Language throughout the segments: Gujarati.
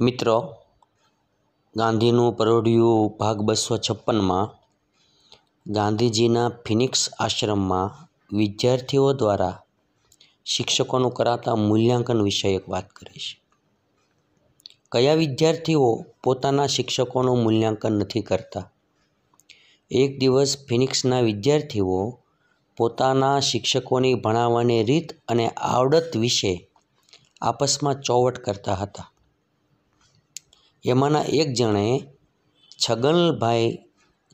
મિત્રો, ગાંધીનું પરોઢિયું ભાગ બસો છપ્પનમાં ગાંધીજીના ફિનિક્સ આશ્રમમાં વિદ્યાર્થીઓ દ્વારા શિક્ષકોનું કરાતા મૂલ્યાંકન વિશે એક વાત કરીશ કયા વિદ્યાર્થીઓ પોતાના શિક્ષકોનું મૂલ્યાંકન નથી કરતા? એક દિવસ ફિનિક્સના વિદ્યાર્થીઓ પોતાના શિક્ષકોની ભણાવવાની રીત અને આવડત વિશે આપસમાં ચોવટ કરતા હતા. એમાંના એક જણે છગનભાઈ,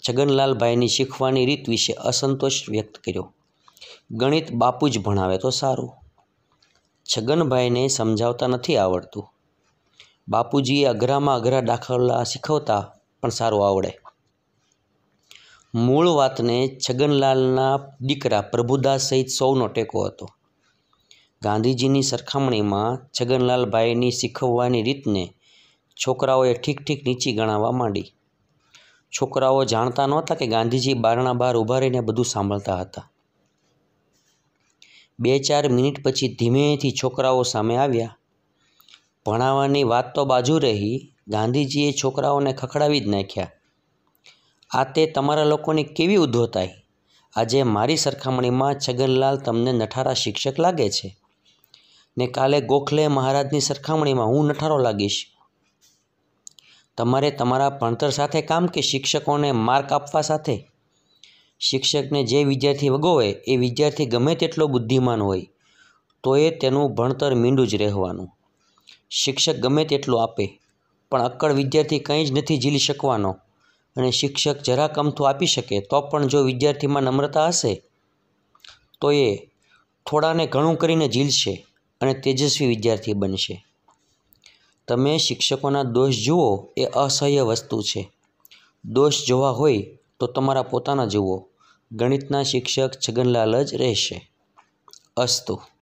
છગનલાલભાઈની શીખવાની રીત વિશે અસંતોષ વ્યક્ત કર્યો. ગણિત બાપુ જ ભણાવે તો સારું. છગનભાઈને સમજાવતા નથી આવડતું. બાપુજીએ અઘરામાં અઘરા દાખલા શીખવતા પણ સારું આવડે. મૂળ વાતને છગનલાલના દીકરા પ્રભુદાસ સહિત સૌનો ટેકો હતો. ગાંધીજીની સરખામણીમાં છગનલાલભાઈની શીખવવાની રીતને છોકરાઓએ ઠીક ઠીક નીચી ગણાવવા માંડી. છોકરાઓ જાણતા નહોતા કે ગાંધીજી બારણા બહાર ઊભા રહીને બધું સાંભળતા હતા. બે ચાર મિનિટ પછી ધીમેથી છોકરાઓ સામે આવ્યા. ભણાવવાની વાત તો બાજુ રહી, ગાંધીજીએ છોકરાઓને ખખડાવી જ નાખ્યા. આ તે તમારા લોકોની કેવી ઉદ્ધોતાઈ આજે મારી સરખામણીમાં છગનલાલ તમને નઠારા શિક્ષક લાગે છે. ને કાલે ગોખલે મહારાજની સરખામણીમાં હું નઠારો લાગીશ. તમારે તમારા ભણતર સાથે કામ કે શિક્ષકોને માર્ક આપવા સાથે? શિક્ષકને જે વિદ્યાર્થી વગોવે, એ વિદ્યાર્થી ગમે તેટલો બુદ્ધિમાન હોય, તો એ તેનું ભણતર મીંડું જ રહેવાનું. શિક્ષક ગમે તેટલું આપે, પણ અક્કડ વિદ્યાર્થી કંઈ જ નથી ઝીલી શકવાનો. અને શિક્ષક જરા કમથું આપી શકે, તો પણ જો વિદ્યાર્થીમાં નમ્રતા હશે, તો એ થોડાને ઘણું કરીને ઝીલશે અને તેજસ્વી વિદ્યાર્થી બનશે. તમે શિક્ષકોના દોષ જુઓ એ અસહ્ય વસ્તુ છે. દોષ જોવા હોય તો તમારા પોતાના જુઓ. ગણિતના શિક્ષક છગનલાલ જ રહેશે. અસ્તુ.